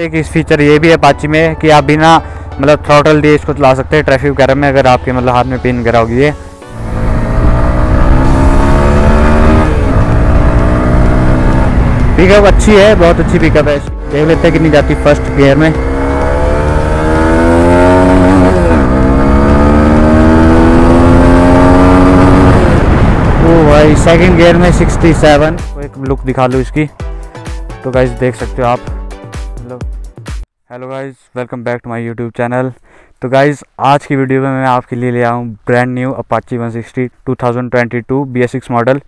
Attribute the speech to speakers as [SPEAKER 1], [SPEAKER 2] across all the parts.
[SPEAKER 1] एक इस फीचर ये भी है पाची में कि आप बिना मतलब थ्रॉटल दिए इसको चला सकते हैं ट्रैफ़िक वगैरह में अगर आपके मतलब हाथ में पिन वगैरह होगी ये। पिकअप अच्छी है, बहुत अच्छी पिकअप है। देख लेते हैं कितनी जाती फ़र्स्ट गियर में। ओ भाई सेकंड गियर में 67 तो एक लुक दिखा लो इसकी। तो गाइज़ देख सकते हो आप। Hello guys welcome back to my YouTube channel तो गाइज़ आज की वीडियो में मैं आपके लिए ले हूँ brand new Apache 160 2022 BS6 model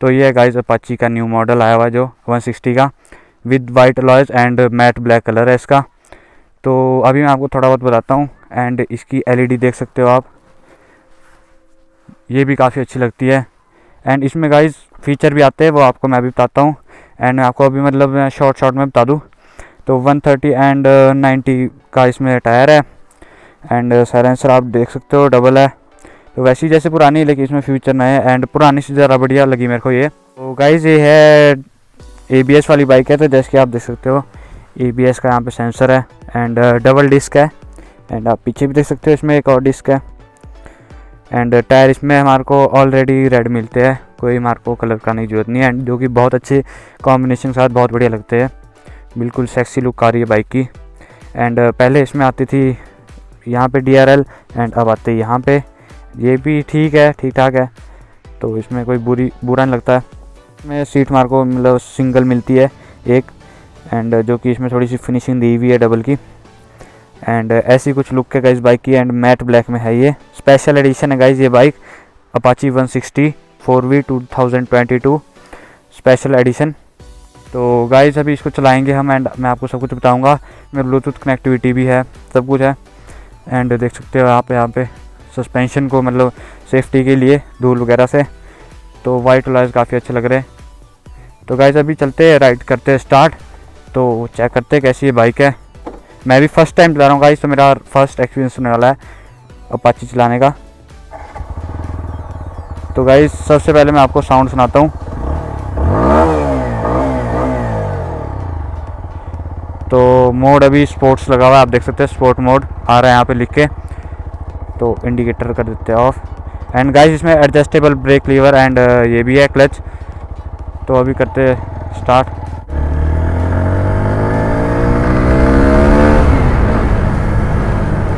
[SPEAKER 1] तो ये है गाइज़ अपाची का न्यू मॉडल आया हुआ जो 160 का with white alloys and matte black colour है इसका. तो अभी मैं आपको थोड़ा बहुत बताता हूँ एंड इसकी एलईडी देख सकते हो आप. ये भी काफ़ी अच्छी लगती है. एंड इसमें गाइज़ फीचर भी आते हैं, वो आपको मैं अभी बताता हूँ. एंड आपको अभी मतलब शॉर्ट शॉर्ट में बता दूँ. तो 130 एंड 90 का इसमें टायर है। एंड साइलेंसर आप देख सकते हो डबल है। तो वैसी जैसे पुरानी, लेकिन इसमें फ्यूचर नए है। एंड पुरानी से ज़्यादा बढ़िया लगी मेरे को ये। तो गाइज़ ये है एबीएस वाली बाइक है तो जैसे कि आप देख सकते हो एबीएस का यहाँ पे सेंसर है। एंड डबल डिस्क है। एंड आप पीछे भी देख सकते हो, इसमें एक और डिस्क है। एंड टायर इसमें हमारे को ऑलरेडी रेड मिलते हैं। कोई हमारे को कलर का नहीं ज़रूरत नहीं है। एंड जो कि बहुत अच्छे कॉम्बिनेशन के साथ बहुत बढ़िया लगते हैं। बिल्कुल सेक्सी लुक आ रही है बाइक की। एंड पहले इसमें आती थी यहाँ पे डीआरएल एंड अब आते यहाँ पे। ये भी ठीक है ठीक ठाक है। तो इसमें कोई बुरी, बुरा नहीं लगता। है इसमें सीट मार को मतलब सिंगल मिलती है, एक। एंड जो कि इसमें थोड़ी सी फिनिशिंग दी हुई है डबल की। एंड ऐसी कुछ लुक है गाइज़ बाइक की। एंड मैट ब्लैक में है ये। स्पेशल एडिशन है गाइज़ ये bike Apache 160 4V 2022 special edition तो गाइज़ अभी इसको चलाएँगे हम एंड मैं आपको सब कुछ बताऊँगा। मेरे ब्लूटूथ कनेक्टिविटी भी है, सब कुछ है। एंड देख सकते हो आप यहाँ पे सस्पेंशन को मतलब सेफ्टी के लिए धूल वगैरह से। तो वाइट लाइज काफ़ी अच्छे लग रहे हैं। तो गाइज़ अभी चलते हैं राइड करते हैं स्टार्ट तो चेक करते हैं कैसी ये बाइक है। मैं भी फ़र्स्ट टाइम चला रहा हूँ गाइस तो मेरा फ़र्स्ट एक्सपीरियंस होने वाला है अपाची चलाने का। तो गाइस सबसे पहले मैं आपको साउंड सुनाता हूँ। तो मोड अभी स्पोर्ट्स लगा हुआ है, आप देख सकते हैं, स्पोर्ट मोड आ रहा है यहाँ पे लिख के। तो इंडिकेटर कर देते हैं ऑफ़ एंड गाइस इसमें एडजस्टेबल ब्रेक लीवर एंड ये भी है क्लच तो अभी करते स्टार्ट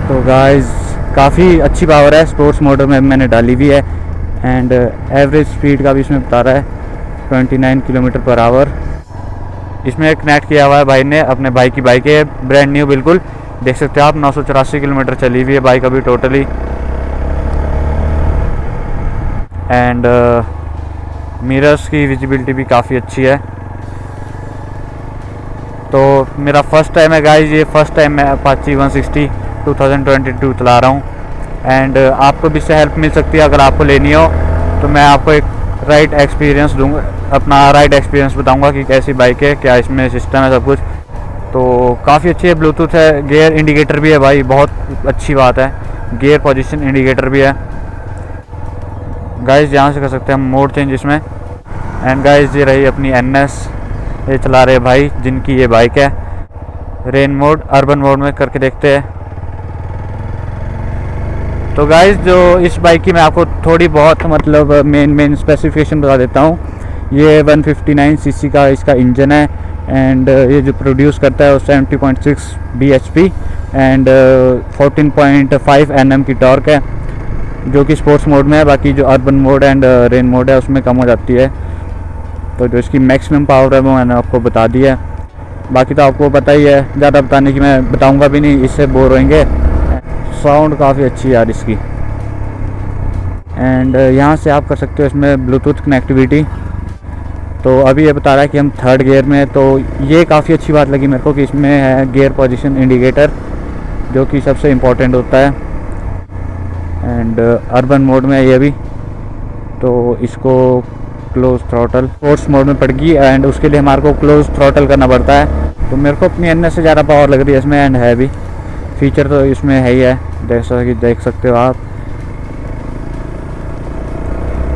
[SPEAKER 1] तो गाइस काफ़ी अच्छी पावर है स्पोर्ट्स मोड में, मैंने डाली हुई है। एंड एवरेज स्पीड का भी इसमें बता रहा है 29 किलोमीटर पर आवर इसमें कनेक्ट किया हुआ है भाई ने अपने बाइक की बाइक है ब्रांड न्यू बिल्कुल। देख सकते हो आप नौ सौ चौरासी किलोमीटर चली हुई है बाइक अभी टोटली एंड मिरर्स की विजिबिलिटी भी काफ़ी अच्छी है। तो मेरा फ़र्स्ट टाइम है गाइस ये फ़र्स्ट टाइम मैं अपाची 160 2022 चला रहा हूँ। एंड uh, आपको भी इससे हेल्प मिल सकती है अगर आपको लेनी हो तो मैं आपको एक राइट एक्सपीरियंस दूँगा। अपना राइड एक्सपीरियंस बताऊँगा कि कैसी बाइक है, क्या इसमें सिस्टम है, सब कुछ। तो काफ़ी अच्छी है ब्लूटूथ है गेयर इंडिकेटर भी है भाई, बहुत अच्छी बात है। गेयर पोजीशन इंडिकेटर भी है। गाइस यहाँ से कर सकते हैं हम मोड चेंज इसमें। एंड गाइस ये रही अपनी एनएस ये चला रहे भाई, जिनकी ये बाइक है। रेन मोड अर्बन मोड में करके देखते हैं। तो गाइज़ जो इस बाइक की मैं आपको थोड़ी बहुत मतलब मेन मेन स्पेसिफिकेशन बता देता हूँ। ये 159 सीसी का इसका इंजन है एंड ये जो प्रोड्यूस करता है वो 70.6 bhp एंड 14.5 nm की टॉर्क है जो कि स्पोर्ट्स मोड में है बाकी जो urban mode and rain mode है उसमें कम हो जाती है। तो जो इसकी मैक्सिमम पावर है वो मैंने आपको बता दी है। बाकी तो आपको पता ही है ज़्यादा बताने की मैं बताऊँगा भी नहीं इससे बोर होंगे साउंड काफ़ी अच्छी है यार इसकी। एंड uh, यहाँ से आप कर सकते हो इसमें ब्लूटूथ कनेक्टिविटी तो अभी ये बता रहा है कि हम थर्ड गियर में तो ये काफ़ी अच्छी बात लगी मेरे को कि इसमें है गियर पोजीशन इंडिकेटर जो कि सबसे इम्पोर्टेंट होता है। एंड अर्बन मोड में है ये भी। तो इसको क्लोज थ्रोटल स्पोर्ट्स मोड में पड़ गई एंड उसके लिए हमारे को क्लोज थ्रोटल करना पड़ता है। तो मेरे को अपनी एन से ज़्यादा पावर लग रही है इसमें एंड है भी। फीचर तो इसमें है ही है जैसा कि देख सकते हो आप।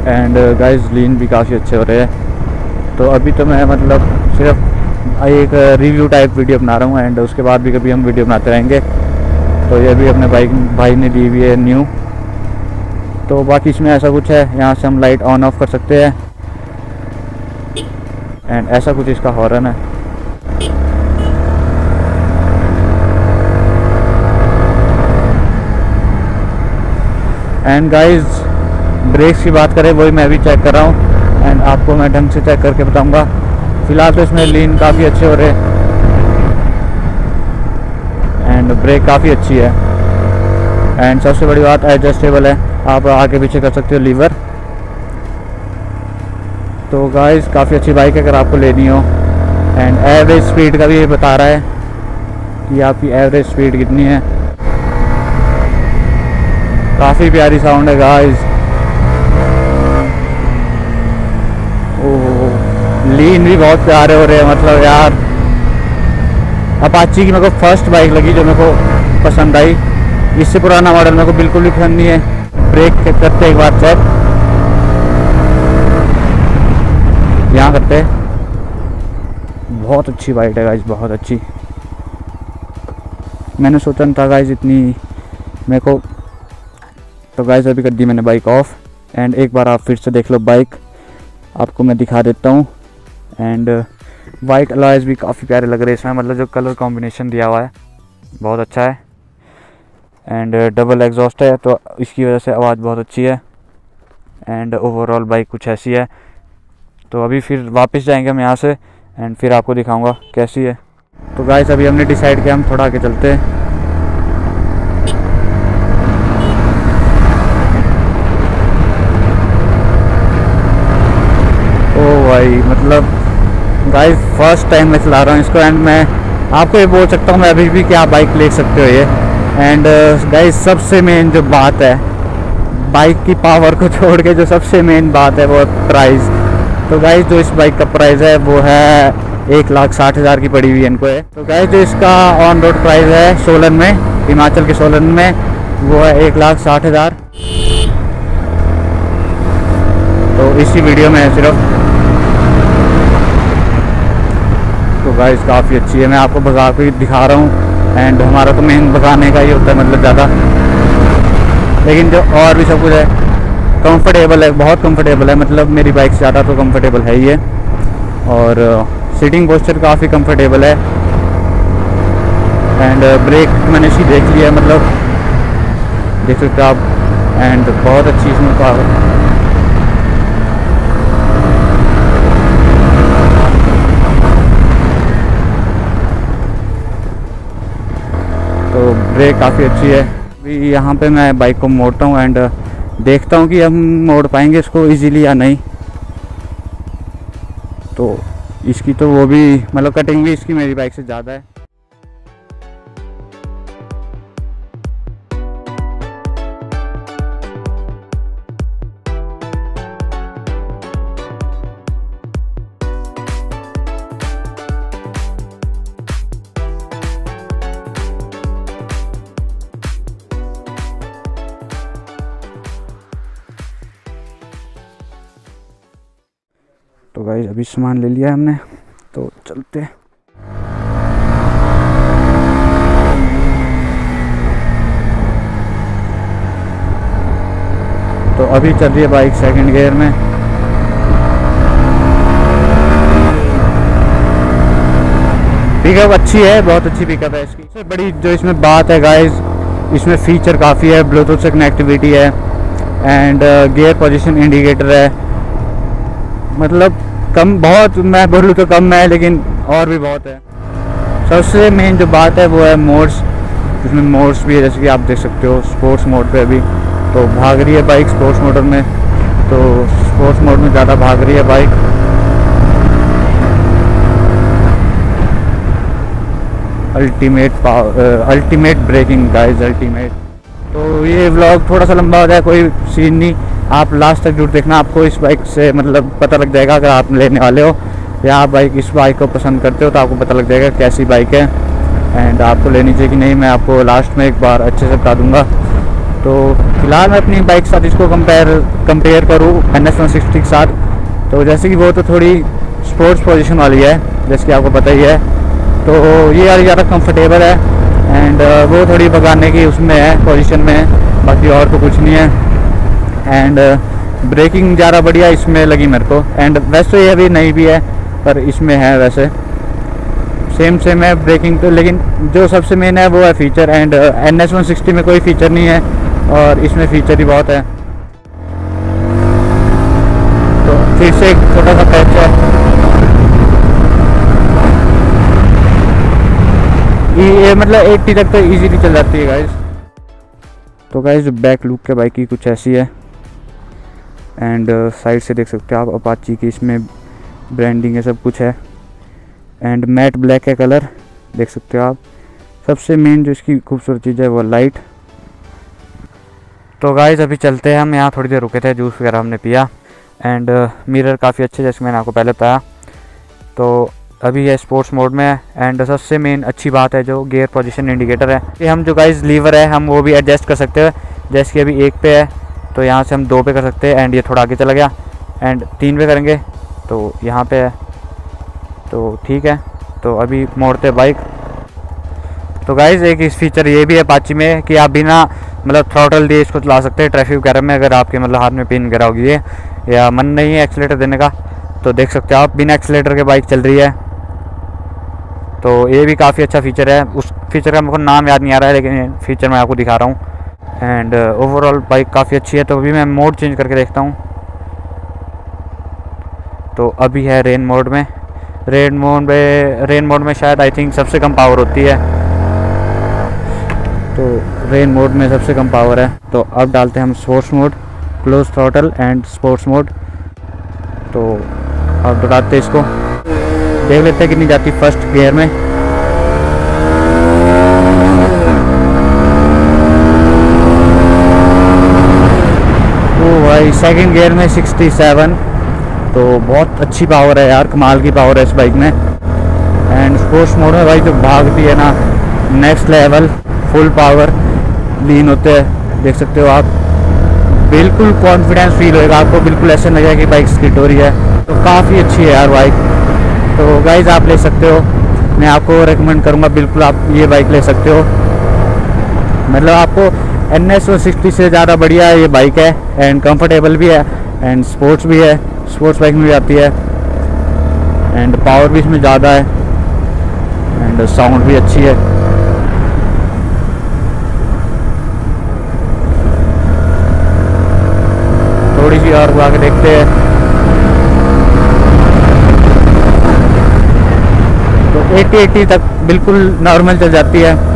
[SPEAKER 1] एंड गाइस लीन भी काफ़ी अच्छे हो रहे हैं। तो अभी तो मैं मतलब सिर्फ़ एक रिव्यू टाइप वीडियो बना रहा हूँ एंड उसके बाद भी कभी हम वीडियो बनाते रहेंगे। तो ये भी अपने बाइक भाई ने ली हुई है न्यू तो बाकी इसमें ऐसा कुछ है, यहाँ से हम लाइट ऑन ऑफ़ कर सकते हैं। एंड ऐसा कुछ इसका हॉर्न है। एंड गाइस ब्रेक्स की बात करें, वही मैं भी चेक कर रहा हूँ। एंड आपको मैं ढंग से चेक करके बताऊँगा। फ़िलहाल तो इसमें लीन काफ़ी अच्छे हो रहे हैं। एंड ब्रेक काफ़ी अच्छी है। एंड सबसे बड़ी बात एडजस्टेबल है। आप आगे पीछे कर सकते हो लीवर तो गाइस काफ़ी अच्छी बाइक है अगर आपको लेनी हो। एंड एवरेज स्पीड का भी ये बता रहा है कि आपकी एवरेज स्पीड कितनी है। काफ़ी प्यारी साउंड है गाइस लीन भी बहुत प्यारे हो रहे हैं मतलब यार। अपाची की मेरे को फ़र्स्ट बाइक लगी जो मेरे को पसंद आई। इससे पुराना मॉडल मेरे को बिल्कुल भी पसंद नहीं है। ब्रेक करते एक बार चेक यहाँ करते बहुत अच्छी बाइक है गाइज़ बहुत अच्छी। मैंने सोचा था गाइज़ इतनी। मेरे को तो गाइज़ अभी कर दी मैंने बाइक ऑफ़ एंड एक बार आप फिर से देख लो बाइक आपको मैं दिखा देता हूँ। एंड वाइट अलॉयज़ भी काफ़ी प्यारे लग रहे हैं इसमें। मतलब जो कलर कॉम्बिनेशन दिया हुआ है, बहुत अच्छा है। एंड डबल एग्जॉस्ट है तो इसकी वजह से आवाज़ बहुत अच्छी है। एंड ओवरऑल बाइक कुछ ऐसी है। तो अभी फिर वापस जाएँगे हम यहाँ से एंड फिर आपको दिखाऊँगा कैसी है। तो गाइस अभी हमने डिसाइड किया, हम थोड़ा आगे चलते हैं ओ भाई मतलब गाइस फ़र्स्ट टाइम मैं चला रहा हूँ इसको एंड मैं आपको ये बोल सकता हूँ मैं अभी भी क्या बाइक ले सकते हो ये? एंड गाइस uh, सबसे मेन जो बात है बाइक की पावर को छोड़ के जो सबसे मेन बात है वो प्राइस तो गाइस जो इस बाइक का प्राइस है वो है एक लाख साठ हज़ार की पड़ी हुई है इनको है तो गाइस जो इसका ऑन रोड प्राइस है सोलन में हिमाचल के सोलन में वो है एक लाख साठ हज़ार। तो इसी वीडियो में सिर्फ़ तो गाइस काफ़ी अच्छी है। मैं आपको भगा के दिखा रहा हूँ। एंड हमारा तो मेन भगाने का ही होता है मतलब ज़्यादा। लेकिन जो और भी सब कुछ है कंफर्टेबल है, बहुत कंफर्टेबल है। मतलब मेरी बाइक ज़्यादा तो कंफर्टेबल है ही है। और सीटिंग पोस्चर काफ़ी कंफर्टेबल है। एंड ब्रेक मैंने इसी देख लिया है मतलब। देख सकते आप। एंड बहुत अच्छी इसमें तो ब्रेक काफ़ी अच्छी है। अभी यहाँ पे मैं बाइक को मोड़ता हूँ एंड देखता हूँ कि हम मोड़ पाएँगे इसको इजीली या नहीं। तो इसकी तो वो भी मतलब कटिंग भी इसकी मेरी बाइक से ज़्यादा है। तो गाइज़ अभी सामान ले लिया हमने तो चलते हैं। तो अभी चल रही है बाइक सेकंड गियर में। पिकअप अच्छी है, बहुत अच्छी पिकअप है इसकी। सबसे बड़ी जो इसमें बात है गाइस इसमें फीचर काफ़ी है ब्लूटूथ से कनेक्टिविटी है एंड गियर पोजीशन इंडिकेटर है। मतलब कम, बहुत मैं बोलूँ तो कम है, लेकिन और भी बहुत है। सबसे मेन जो बात है वो है मोड्स जिसमें मोड्स भी है, जैसे कि आप देख सकते हो स्पोर्ट्स मोड पे अभी तो भाग रही है बाइक स्पोर्ट्स मोड में। तो स्पोर्ट्स मोड में ज़्यादा भाग रही है bike ultimate ultimate braking guys ultimate तो ये व्लॉग थोड़ा सा लंबा हो जाए कोई सीन नहीं। आप लास्ट तक ज़रूर देखना, आपको इस बाइक से मतलब पता लग जाएगा अगर आप लेने वाले हो, या आप बाइक इस बाइक को पसंद करते हो तो आपको पता लग जाएगा कैसी बाइक है। एंड आपको लेनी चाहिए कि नहीं, मैं आपको लास्ट में एक बार अच्छे से बता दूँगा। तो फ़िलहाल मैं अपनी बाइक के साथ इसको कंपेयर कंपेयर करूँ एन एस वन सिक्सटी के साथ। तो जैसे कि वो तो थोड़ी स्पोर्ट्स पोजिशन वाली है, जैसे कि आपको पता ही है। तो ये वाली ज़्यादा कंफर्टेबल है। एंड वो थोड़ी भगाने की उसमें है पोजिशन में बाकी और तो कुछ नहीं है। एंड ब्रेकिंग ज़्यादा बढ़िया इसमें लगी मेरे को। एंड वैसे तो ये अभी नहीं भी है, पर इसमें है वैसे। सेम सेम है ब्रेकिंग तो लेकिन जो सबसे मेन है वो है feature and N S one sixty में कोई फीचर नहीं है, और इसमें फीचर ही बहुत है। तो फिर से एक छोटा सा पैच है। ये मतलब 80 तक तो इजीली चल जाती है गाइज़ तो गाइज़ बैक लुक के बाइक की कुछ ऐसी है। एंड साइड uh, से देख सकते हो आप अपाची की इसमें ब्रांडिंग है सब कुछ है। एंड मैट ब्लैक है कलर देख सकते हो आप। सबसे मेन जो इसकी खूबसूरत चीज़ है वो लाइट तो गाइज़ अभी चलते हैं हम। यहाँ थोड़ी देर रुके थे जूस वगैरह हमने पिया। एंड मिरर काफ़ी अच्छे जैसे मैंने आपको पहले बताया। तो अभी ये स्पोर्ट्स मोड में। है एंड सबसे मेन अच्छी बात है जो गियर पोजीशन इंडिकेटर है। कि हम जो गाइज़ लीवर है हम वो भी एडजस्ट कर सकते हैं। जैसे कि अभी एक पे है। तो यहाँ से हम दो पे कर सकते हैं एंड ये थोड़ा आगे चला गया एंड तीन पे करेंगे तो यहाँ पे है तो ठीक है तो अभी मोड़ते बाइक तो गाइज़ एक इस फीचर ये भी है पाची में कि आप बिना मतलब थ्रॉटल दिए इसको चला सकते हैं ट्रैफ़िक वगैरह में, अगर आपके मतलब हाथ में पिन वगैरह होगी है या मन नहीं है एक्सीटर देने का तो देख सकते हो आप, बिना एक्सीटर के बाइक चल रही है। तो ये भी काफ़ी अच्छा फीचर है, उस फीचर का मेरे को नाम याद नहीं आ रहा है, लेकिन फीचर मैं आपको दिखा रहा हूँ। एंड ओवरऑल बाइक काफ़ी अच्छी है तो अभी मैं मोड चेंज करके देखता हूँ। तो अभी है रेन मोड में। रेन मोड में रेन मोड में शायद आई थिंक सबसे कम पावर होती है। तो रेन मोड में सबसे कम पावर है। तो अब डालते हैं हम sports mode close throttle and sports mode तो अब बताते इसको। देख लेते हैं कितनी जाती फ़र्स्ट गियर में ओ भाई सेकंड गियर में 67 तो बहुत अच्छी पावर है यार, कमाल की पावर है इस बाइक में। एंड स्पोर्ट्स मोड में भाई, जो भागती है ना next level full power lean होते हैं, देख सकते हो आप। बिल्कुल कॉन्फिडेंस फील होएगा आपको, बिल्कुल ऐसे लगेगा कि बाइक स्किट हो रही है। तो काफ़ी अच्छी है यार बाइक तो गाइज़ आप ले सकते हो। मैं आपको रेकमेंड करूँगा, बिल्कुल आप ये बाइक ले सकते हो। मतलब आपको एन एस से ज़्यादा बढ़िया ये बाइक है एंड कंफर्टेबल भी है एंड स्पोर्ट्स भी है स्पोर्ट्स बाइक में भी आती है एंड पावर भी इसमें ज़्यादा है एंड साउंड भी अच्छी है। थोड़ी सी और आगे देखते हैं। तो 80 80 तक बिल्कुल नॉर्मल चल जाती है।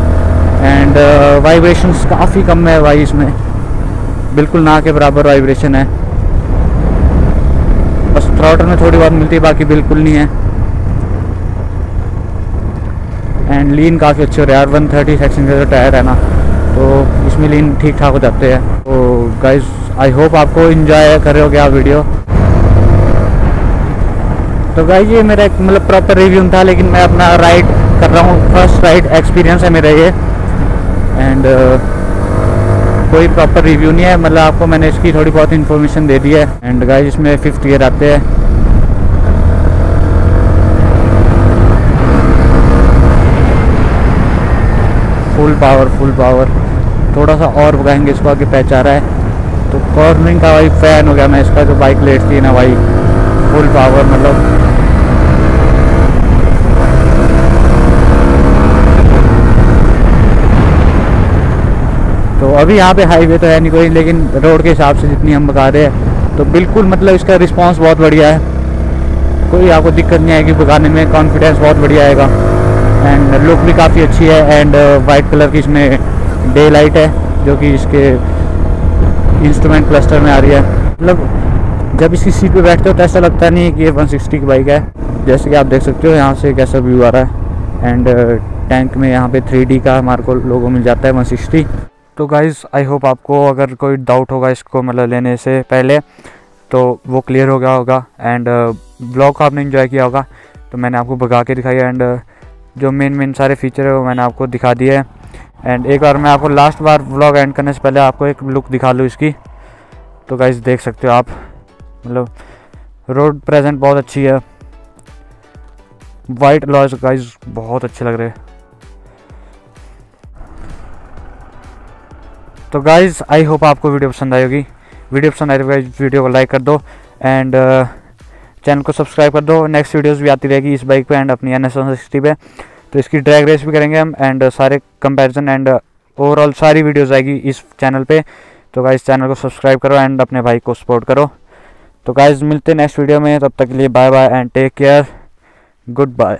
[SPEAKER 1] एंड वाइब्रेशंस काफ़ी कम है भाई इसमें। बिल्कुल ना के बराबर वाइब्रेशन है। बस थ्रॉटल में थोड़ी बहुत मिलती है, बाकी बिल्कुल नहीं है। एंड लीन काफ़ी अच्छे हो रहे यार। वन थर्टी सेक्शन का जो टायर है ना तो इसमें लीन ठीक ठाक हो जाते हैं। तो गाइज़ आई होप आपको इन्जॉय कर रहे हो क्या वीडियो तो गाइज़ ये मेरा एक मतलब प्रॉपर रिव्यू था, लेकिन मैं अपना राइड कर रहा हूँ। फ़र्स्ट राइड एक्सपीरियंस है मेरा ये। एंड कोई प्रॉपर रिव्यू नहीं है। मतलब आपको मैंने इसकी थोड़ी बहुत इन्फॉर्मेशन दे दी है। एंड गाइस इसमें फिफ्थ ईयर आते हैं। फुल पावर फुल पावर थोड़ा सा और भगाएँगे इसको आगे पहचा रहा है। तो कॉर्निंग का भाई फ़ैन हो गया मैं। इसका जो बाइक लेटती है ना भाई। फुल पावर मतलब। अभी यहाँ पे हाईवे तो है नहीं कोई, लेकिन रोड के हिसाब से जितनी हम बता रहे हैं तो बिल्कुल मतलब इसका रिस्पांस बहुत बढ़िया है। कोई आपको दिक्कत नहीं आएगी भगाने में कॉन्फिडेंस बहुत बढ़िया आएगा। एंड लुक भी काफ़ी अच्छी है एंड वाइट कलर की इसमें डे लाइट है, जो कि इसके इंस्ट्रूमेंट क्लस्टर में आ रही है। मतलब जब इसकी सीट पे बैठते हो तो ऐसा लगता नहीं कि ये 160 की बाइक है। जैसे कि आप देख सकते हो, यहाँ से कैसा व्यू आ रहा है। एंड टैंक में यहाँ पे 3D का हमारे को लोगों मिल जाता है 160 तो गाइज़ आई होप आपको अगर कोई डाउट होगा इसको मतलब लेने से पहले तो वो क्लियर हो गया होगा एंड ब्लॉग को आपने इन्जॉय किया होगा तो मैंने आपको भगा के दिखाया एंड uh, जो मेन मेन सारे फीचर है वो मैंने आपको दिखा दिए एंड एक बार मैं आपको लास्ट बार ब्लॉग एंड करने से पहले आपको एक लुक दिखा लूँ इसकी। तो गाइज़ देख सकते हो आप मतलब रोड प्रेजेंट बहुत अच्छी है। वाइट लॉज गाइज़ बहुत अच्छे लग रहे हैं। तो गाइज़ आई होप आपको वीडियो पसंद आई होगी। वीडियो पसंद आई तो गाइज़ वीडियो को लाइक कर दो एंड चैनल uh, को सब्सक्राइब कर दो। नेक्स्ट वीडियोस भी आती रहेगी इस बाइक पे एंड अपनी एन एस पे। तो इसकी ड्रैग रेस भी करेंगे हम एंड uh, सारे कंपैरिजन एंड ओवरऑल सारी वीडियोस आएगी इस चैनल पे। तो गाइज़ चैनल को सब्सक्राइब करो एंड अपने भाई को सपोर्ट करो। तो गाइज़ मिलते हैं नेक्स्ट वीडियो में। तब तक के लिए bye bye and take care goodbye